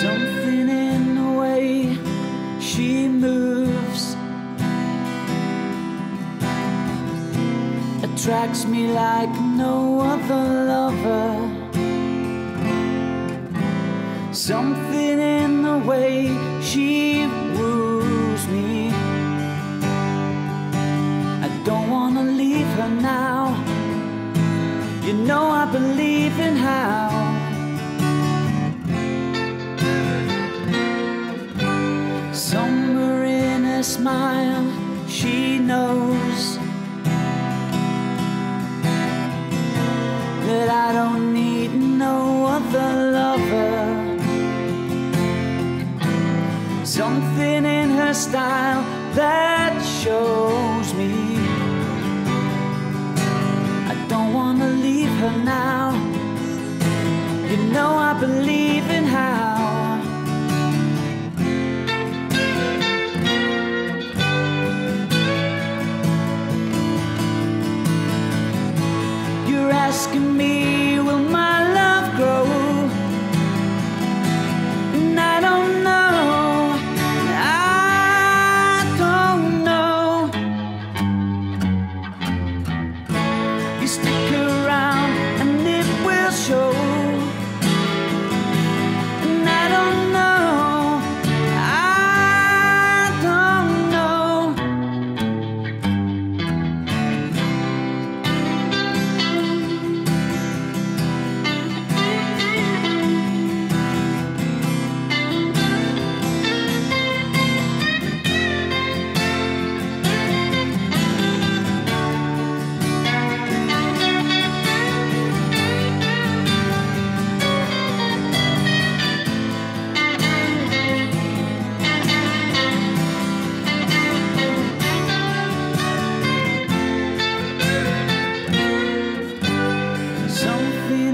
Something in the way she moves attracts me like no other lover. Something in the way she woos me. I don't wanna leave her now. You know I believe smile, she knows that I don't need no other lover. Something in her style that shows me I don't wanna leave her now. You know I believe asking Something